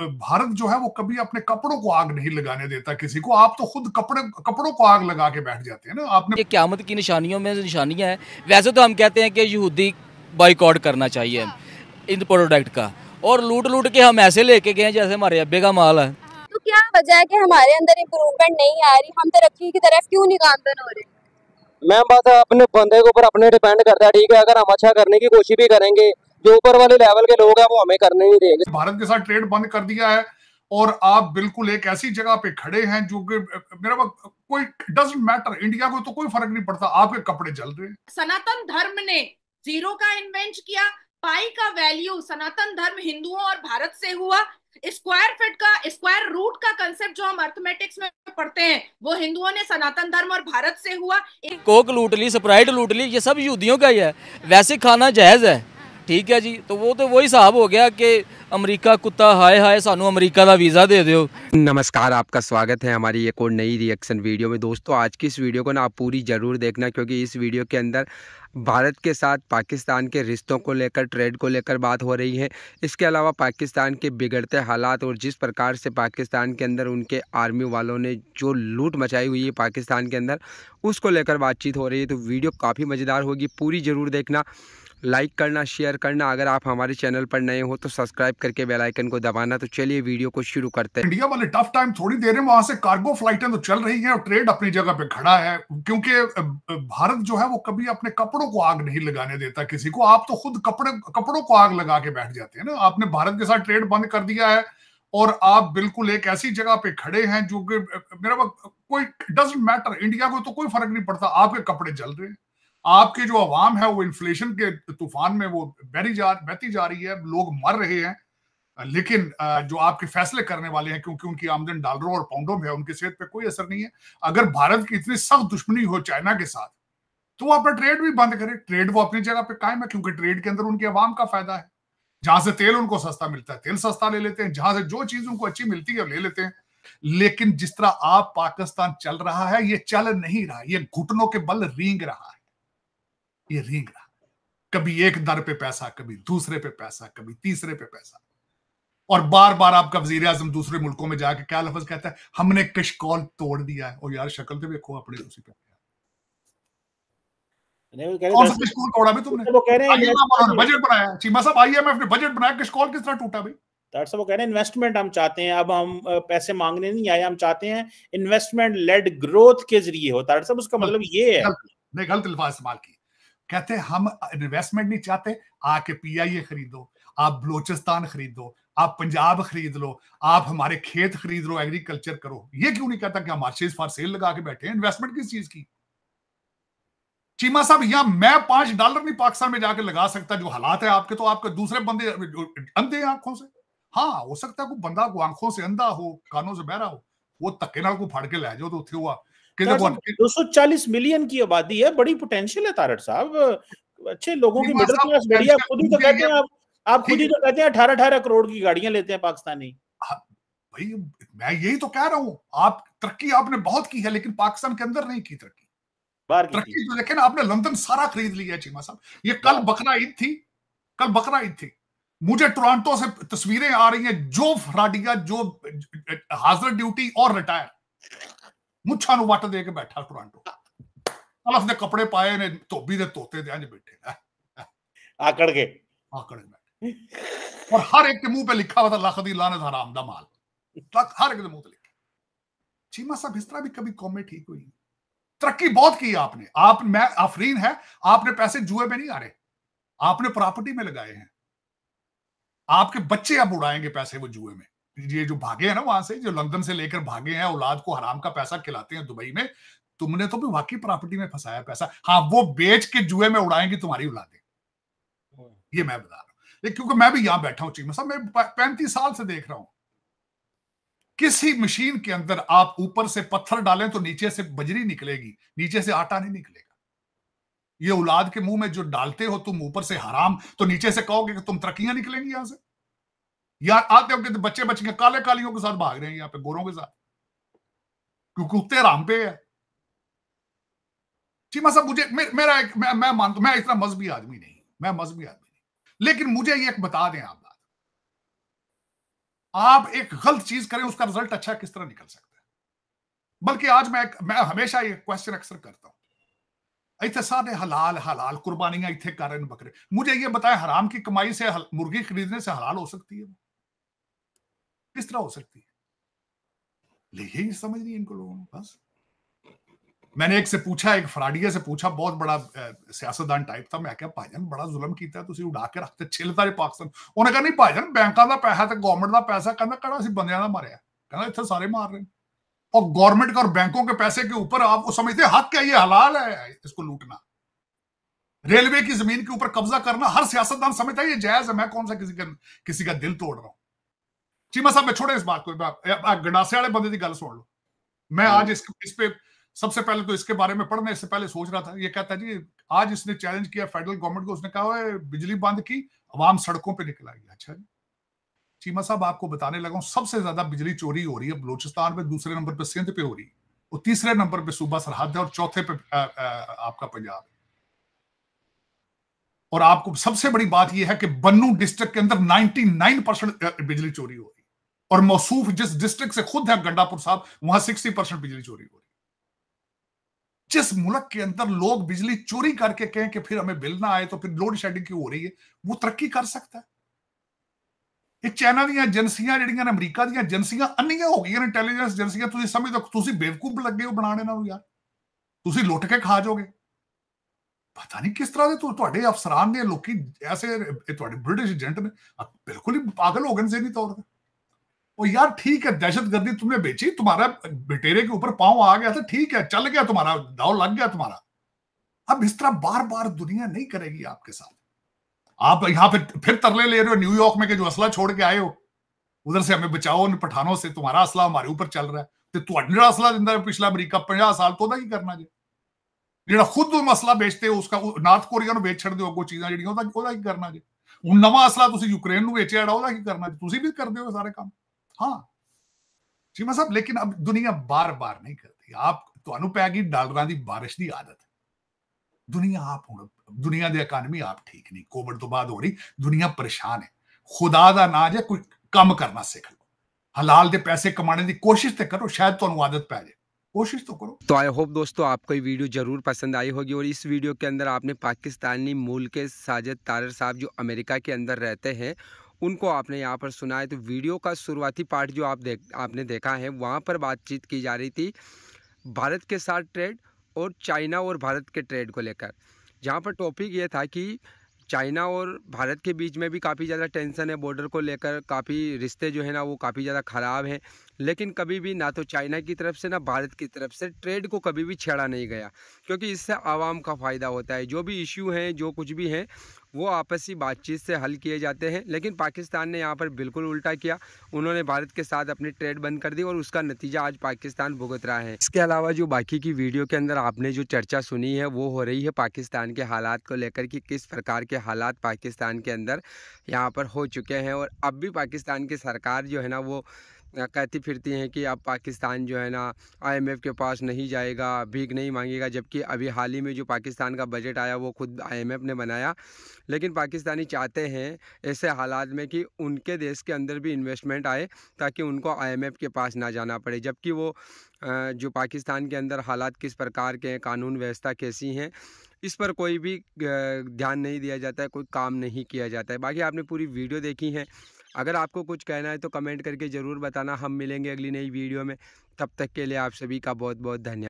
भारत जो है वो कभी अपने कपड़ों को आग नहीं लगाने देता किसी को। आप तो खुद कपड़े कपड़ों को आग लगा के बैठ जाते हैं ना। आपने ये क्यामत की निशानियों में निशानियाँ हैं। वैसे तो हम कहते हैं कि यहूदी बॉयकॉट करना चाहिए इन प्रोडक्ट का। और लूट लूट के हम ऐसे लेके गए जैसे हमारे अब्बे का माल है। तो क्या वजह है कि हमारे अंदर इम्प्रूवमेंट नहीं आ रही? हम तरक्की की तरफ़ क्यों नहीं गामजन हो रहे? मैम बस अपने बंदे के ऊपर अपने डिपेंड करता है ठीक है? अगर हम अच्छा करने की कोशिश भी करेंगे जो ऊपर वाले लेवल के लोग हैं वो हमें करने नहीं देंगे। भारत के साथ ट्रेड बंद कर दिया है और आप बिल्कुल एक ऐसी जगह पे खड़े हैं जो कि मेरा कोई डजेंट मैटर इंडिया को तो कोई फ़र्क नहीं पड़ता आपके कपड़े जल रहे हैं। सनातन धर्म ने ज़ीरो का इन्वेंट किया पाई का वैल्यू सनातन धर्म हिंदुओं और भारत से हुआ। स्क्वायर फिट का स्क्वायर रूट का कंसेप्ट जो हम अर्थमेटिक्स में पढ़ते हैं वो हिंदुओं ने सनातन धर्म और भारत से हुआ। कोक लूट ली स्प्राइट लूट ली ये सब यहूदियों का ही है। वैसे खाना जायज़ है। ठीक है जी। तो वो तो वही हिसाब हो गया कि अमेरिका कुत्ता हाय हाय, सानू अमेरिका का वीज़ा दे दो नमस्कार, आपका स्वागत है हमारी एक और नई रिएक्शन वीडियो में। दोस्तों, आज की इस वीडियो को ना आप पूरी ज़रूर देखना, क्योंकि इस वीडियो के अंदर भारत के साथ पाकिस्तान के रिश्तों को लेकर ट्रेड को लेकर बात हो रही है। इसके अलावा पाकिस्तान के बिगड़ते हालात और जिस प्रकार से पाकिस्तान के अंदर उनके आर्मी वालों ने जो लूट मचाई हुई है पाकिस्तान के अंदर, उसको लेकर बातचीत हो रही है। तो वीडियो काफ़ी मज़ेदार होगी, पूरी ज़रूर देखना। लाइक करना, शेयर करना। अगर आप हमारे चैनल पर नए हो तो सब्सक्राइब करके बेल आइकन को दबाना। तो चलिए वीडियो को शुरू करते हैं। इंडिया वाले टफ टाइम थोड़ी देर में वहाँ से कार्गो फ्लाइटें तो चल रही हैं और ट्रेड अपनी जगह पे खड़ा है। क्योंकि भारत जो है वो कभी अपने कपड़ों को आग नहीं लगाने देता किसी को। आप तो खुद कपड़े, कपड़ों को आग लगा के बैठ जाते हैं ना। आपने भारत के साथ ट्रेड बंद कर दिया है और आप बिल्कुल एक ऐसी जगह पे खड़े हैं जो कि मेरा कोई डजेंट मैटर इंडिया को तो कोई फ़र्क नहीं पड़ता। आपके कपड़े जल रहे हैं। आपके जो अवाम है, वो इन्फ्लेशन के तूफ़ान में वो बहरी जा, बहती जा रही है, लोग मर रहे हैं। लेकिन जो आपके फैसले करने वाले हैं, क्योंकि उनकी आमदन डॉलरों और पाउंडों में है, उनकी सेहत पे कोई असर नहीं है। अगर भारत की इतनी सख्त दुश्मनी हो चाइना के साथ तो वो अपना ट्रेड भी बंद करे। ट्रेड वो अपनी जगह पे कायम है, क्योंकि ट्रेड के अंदर उनके अवाम का फ़ायदा है। जहाँ से तेल उनको सस्ता मिलता है, तेल सस्ता ले लेते हैं। जहाँ से जो चीज़ उनको अच्छी मिलती है ले लेते हैं। लेकिन जिस तरह आप पाकिस्तान चल रहा है, ये चल नहीं रहा, ये घुटनों के बल रींग रहा है। ये रेंग रहा कभी एक दर पे पैसा कभी दूसरे पे पैसा कभी तीसरे पे पैसा। और बार बार आपका वज़ीर आज़म दूसरे मुल्कों में जाके क्या लफज कहता है? हमने कशकौल तोड़ दिया है। और यार शक्ल तो देखो अपने उसी पे। कौन सा कशकौल तोड़ा भी तुमने? वो कह रहे हैं बजट बनाया चीमा साहब आईएमएफ ने बजट बनाया कशकौल किस तरह टूटा भाई? डॉक्टर वो कह रहे हैं इन्वेस्टमेंट हम चाहते हैं। अब हम पैसे मांगने नहीं आए हम चाहते हैं इन्वेस्टमेंट लेड ग्रोथ के ज़रिए हो। डॉक्टर उसका मतलब ये है। नहीं गलत अल्फाज इस्तेमाल की कहते हम इन्वेस्टमेंट नहीं चाहते, आके पीआईए खरीदो, आप बलोचिस्तान खरीदो, आप पंजाब खरीद लो, आप हमारे खेत खरीद लो एग्रीकल्चर करो। ये क्यों नहीं कहता कि हम आर्चेज फॉर सेल लगा के बैठे इन्वेस्टमेंट किस चीज़ की? चीमा साहब यहाँ मैं पाँच डॉलर नहीं पाकिस्तान में जाके लगा सकता जो हालात है आपके तो आपके दूसरे बंदे, अंधे आँखों से? हाँ हो सकता है कोई बंदा को आँखों से अंधा हो, कानों से बहरा हो, वो नाल को फाड़ के ले जाओ तो उठे हुआ। दो सौ चालीस मिलियन की आबादी है बड़ी पोटेंशियल है तारक साहब। अच्छे लोगों की मिडिल क्लास बढ़िया खुद ही तो कहते हैं आप आप खुद ही तो कहते हैं अठारह अठारह करोड़ की गाड़ियाँ लेते हैं पाकिस्तानी। हाँ, भाई मैं यही तो कह रहा हूँ आप तरक्की आपने बहुत की है लेकिन पाकिस्तान के अंदर नहीं की तरक्की। तरक्की तो देखे ना आपने लंदन सारा खरीद लिया है चीमा साहब। ये कल हाँ। बकरा ईद थी कल बकरा ईद थी। मुझे टोरंटो से तस्वीरें आ रही हैं जो फराडिया जो हाजिर ड्यूटी और रिटायर। ਮੁੱਛਾਂ ਨੂੰ ਵੱਟ ਦੇ ਕੇ ਬੈਠਾ ਟੋਰਾਂਟੋ ਅਲਫ ਦੇ ਕੱਪੜੇ ਪਾਏ ਨੇ ਧੋਬੀ ਦੇ ਤੋਤੇ ਦੇ ਅੰਜ ਬੈਠੇ आकड़ के आकड़ बैठे और हर एक के मुंह पे लिखा हुआ था लख दी लानत हराम दा माल तक हर एक के मुंह पे लिखा चीमा साहब इस तरह भी कभी कौमें ठीक हुई तरक्की बहुत की आपने आप मैं आफरीन है आपने पैसे जुए में नहीं आ रहे आपने प्रॉपर्टी में लगाए हैं आपके बच्चे अब उड़ाएंगे पैसे वो जुए में ये जो भागे हैं ना वहाँ से जो लंदन से लेकर भागे हैं औलाद को हराम का पैसा खिलाते हैं दुबई में तुमने तो भी वाकई प्रॉपर्टी में फंसाया पैसा। हाँ वो बेच के जुए में उड़ाएँगी तुम्हारी औलादे। ये मैं बता रहा हूँ। क्योंकि मैं भी यहाँ बैठा हूँ चीमा साहब मैं पैंतीस साल से देख रहा हूँ। किसी मशीन के अंदर आप ऊपर से पत्थर डालें तो नीचे से बजरी निकलेगी नीचे से आटा नहीं निकलेगा। ये औलाद के मुँह में जो डालते हो तुम ऊपर से हराम तो नीचे से कहोगे कि तुम तरक्कियाँ निकलेंगी यहाँ से। यार आते हो तो बच्चे बच्चे काले कालियों के साथ भाग रहे हैं यहाँ पे गोरों के साथ। क्योंकि उत्ते राम पे है। चीमा साहब मुझे मे, मेरा एक मैं मैं मानता मैं इतना मजहबी आदमी नहीं मैं मजहबी आदमी नहीं लेकिन मुझे ये एक बता दें आप बात। आप एक गलत चीज़ करें उसका रिज़ल्ट अच्छा किस तरह निकल सकता है? बल्कि आज मैं मैं हमेशा ये क्वेश्चन अक्सर करता हूँ। इतने सारे हलाल हलाल कुर्बानियाँ इतने कारण बकरे। मुझे ये बताए हराम की कमाई से मुर्गी खरीदने से हलाल हो सकती है? किस तरह हो सकती है ले यही समझ नहीं इनको लोगों ने बस मैंने एक से पूछा एक फराडिया से पूछा बहुत बड़ा सियासतदान टाइप था मैं क्या भाईजान बड़ा जुलम किया ਤੁਸੀਂ ਉਡਾ ਕੇ ਰੱਖਤੇ ਛਿਲਦਾ ਪਾਕਿਸਤਾਨ ਉਹਨੇ ਕਹਿੰਦਾ ਨਹੀਂ ਭਾਈਜਾਨ ਬੈਂਕਾਂ ਦਾ ਪੈਸਾ ਤੇ ਗਵਰਨਮੈਂਟ ਦਾ ਪੈਸਾ ਕਹਿੰਦਾ ਕਿਹੜਾ ਅਸੀਂ ਬੰਦਿਆਂ ਦਾ ਮਾਰਿਆ ਕਹਿੰਦਾ ਇੱਥੇ ਸਾਰੇ ਮਾਰ ਰਹੇ और गवर्नमेंट का और बैंकों के पैसे के ऊपर आप वो समझते हक क्या ये हलाल है इसको लूटना रेलवे की जमीन के ऊपर कब्जा करना हर सियासतदान समझता है ये जायज है मैं कौन सा किसी का किसी का दिल तोड़ रहा हूं चीमा साहब मैं छोड़े इस बात को गंडासे वाले बंदे की गल सुन लो। मैं आज इस, इस पे सबसे पहले तो इसके बारे में पढ़ने से पहले सोच रहा था। ये कहता है जी आज इसने चैलेंज किया फेडरल गवर्नमेंट को उसने कहा बिजली बंद की आवाम सड़कों पर निकल आई। अच्छा जी। चीमा साहब आपको बताने लगा सबसे ज़्यादा बिजली चोरी हो रही है बलोचिस्तान में दूसरे नंबर पर सिंध पे हो रही है। और तीसरे नंबर पे सूबा सरहद है और चौथे पे आ, आ, आपका पंजाब है। और आपको सबसे बड़ी बात यह है कि बन्नू डिस्ट्रिक्ट के अंदर 99 परसेंट बिजली चोरी हो रही है। और मौसूफ जिस डिस्ट्रिक्ट से खुद है, गंडापुर साहब, वहाँ सिक्सटी परसेंट बिजली चोरी हो रही जिस मुल्क के अंदर लोग बिजली चोरी करके कहें कि फिर हमें बिल ना आए तो फिर लोड शेडिंग क्यों हो रही है? वो तरक्की कर सकता है। ये चाइना दजेंसियाँ जड़िया ने, अमरीका दजेंसियाँ अन्या हो गई इंटेलीजेंस एजेंसियाँ तुम समझ दो बेवकूफ़ लगे हो बनाने यार। तुम लुट के खा जाओगे। पता नहीं किस तरह के तो अफसरान ने लोग ऐसे ब्रिटिश एजेंट ने बिल्कुल ही पागल हो गए जहनी तौर पर। वो यार ठीक है दहशतगर्दी तुमने बेची तुम्हारा बेटेरे के ऊपर पांव आ गया था ठीक है चल गया तुम्हारा दाव लग गया तुम्हारा अब इस तरह बार बार दुनिया नहीं करेगी आपके साथ आप यहां पे फिर तरले ले रहे हो न्यूयॉर्क में के जो असला छोड़ के आए हो उधर से हमें बचाओ उन पठानों से तुम्हारा असला हमारे ऊपर चल रहा है तो ਤੁਹਾਡਾ असला ਦਿੰਦਾ ਪਿਛਲਾ ਅਮਰੀਕਾ 50 ਸਾਲ ਤੋਂ ਉਹਦਾ ਕੀ ਕਰਨਾ ਜੀ ਜਿਹੜਾ ਖੁਦ ਉਹ ਮਸਲਾ ਵੇਚਦੇ ਹੋ ਉਸਕਾ ਨਾਰਥ ਕੋਰੀਆ ਨੂੰ ਵੇਚ ਛੱਡਦੇ ਹੋ ਕੋ ਚੀਜ਼ਾਂ ਜਿਹੜੀਆਂ ਉਹਦਾ ਉਹਦਾ ਕੀ ਕਰਨਾ ਜੀ ਹੁਣ ਨਵਾਂ ਅਸਲਾ ਤੁਸੀਂ ਯੂਕਰੇਨ ਨੂੰ ਵੇਚਿਆ ਜਿਹੜਾ ਉਹਦਾ ਕੀ ਕਰਨਾ ਤੁਸੀਂ ਵੀ ਕਰਦੇ ਹੋ ਸਾਰੇ ਕੰਮ ਹਾਂ ਚੀਮਾ ਸਾਹਿਬ ਲੇਕਿਨ ਅਬ ਦੁਨੀਆ ਬਾਰ-ਬਾਰ ਨਹੀਂ ਕਰਦੀ ਆਪ ਤੁਹਾਨੂੰ ਪੈ ਗਈ ਡਾਲਰਾਂ ਦੀ ਬਾਰਿਸ਼ ਦੀ ਆਦਤ ਦੁਨੀਆ ਆਪ ਹੁਣ ਦੁਨੀਆ ਦੀ ਇਕਾਨਮੀ ਆਪ ਠੀਕ ਨਹੀਂ ਕੋਵਿਡ ਤੋਂ ਬਾਅਦ ਹੋ ਰਹੀ ਦੁਨੀਆ ਪਰੇਸ਼ਾਨ ਹੈ ਖੁਦਾ ਦਾ ਨਾ ਜੇ ਕੋਈ ਕੰਮ ਕਰਨਾ ਸਿੱਖ ਲਓ हलाल के पैसे कमाने की कोशिश तो करो शायद तो आदत पै जाए कोशिश तो करो तो आई होप दोस्तों आपको ये वीडियो जरूर पसंद आई होगी और इस वीडियो के अंदर आपने पाकिस्तानी मूल के साजिद तारर साहब जो अमेरिका के अंदर रहते हैं उनको आपने यहाँ पर सुना है। तो वीडियो का शुरुआती पार्ट जो आप देख, आपने देखा है, वहाँ पर बातचीत की जा रही थी भारत के साथ ट्रेड और चाइना और भारत के ट्रेड को लेकर। जहाँ पर टॉपिक ये था कि चाइना और भारत के बीच में भी काफ़ी ज़्यादा टेंशन है, बॉर्डर को लेकर काफ़ी रिश्ते जो है ना वो काफ़ी ज़्यादा ख़राब हैं। लेकिन कभी भी ना तो चाइना की तरफ़ से, ना भारत की तरफ़ से ट्रेड को कभी भी छेड़ा नहीं गया। क्योंकि इससे आवाम का फ़ायदा होता है। जो भी इश्यू हैं, जो कुछ भी हैं, वो आपसी बातचीत से हल किए जाते हैं। लेकिन पाकिस्तान ने यहाँ पर बिल्कुल उल्टा किया। उन्होंने भारत के साथ अपनी ट्रेड बंद कर दी और उसका नतीजा आज पाकिस्तान भुगत रहा है। इसके अलावा जो बाकी की वीडियो के अंदर आपने जो चर्चा सुनी है, वो हो रही है पाकिस्तान के हालात को लेकर कि किस प्रकार के हालात पाकिस्तान के अंदर यहाँ पर हो चुके हैं। और अब भी पाकिस्तान की सरकार जो है ना, वो कहती फिरती हैं कि अब पाकिस्तान जो है ना, आईएमएफ के पास नहीं जाएगा, भीख नहीं मांगेगा, जबकि अभी हाल ही में जो पाकिस्तान का बजट आया, वो खुद आईएमएफ ने बनाया। लेकिन पाकिस्तानी चाहते हैं ऐसे हालात में कि उनके देश के अंदर भी इन्वेस्टमेंट आए, ताकि उनको आईएमएफ के पास ना जाना पड़े। जबकि वो जो पाकिस्तान के अंदर हालात किस प्रकार के हैं, कानून व्यवस्था कैसी हैं, इस पर कोई भी ध्यान नहीं दिया जाता है, कोई काम नहीं किया जाता है। बाकी आपने पूरी वीडियो देखी है अगर आपको कुछ कहना है तो कमेंट करके ज़रूर बताना। हम मिलेंगे अगली नई वीडियो में। तब तक के लिए आप सभी का बहुत बहुत धन्यवाद